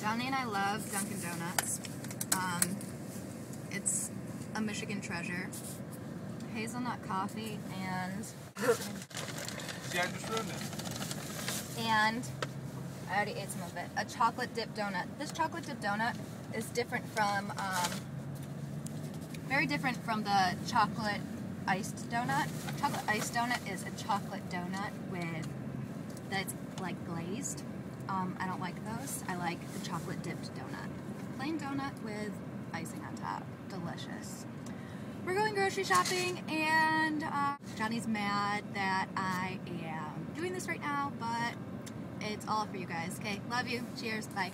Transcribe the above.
Johnny and I love Dunkin' Donuts. Um, it's a Michigan treasure. Hazelnut coffee and See, I just ruined it. and I already ate some of it. A chocolate dip donut. This chocolate dip donut is different from um, very different from the chocolate iced donut. Chocolate iced donut is a chocolate donut with that's like glazed. Um, I don't like those. Chocolate dipped donut. Plain donut with icing on top. Delicious. We're going grocery shopping and uh, Johnny's mad that I am doing this right now, but it's all for you guys. Okay, love you. Cheers. Bye.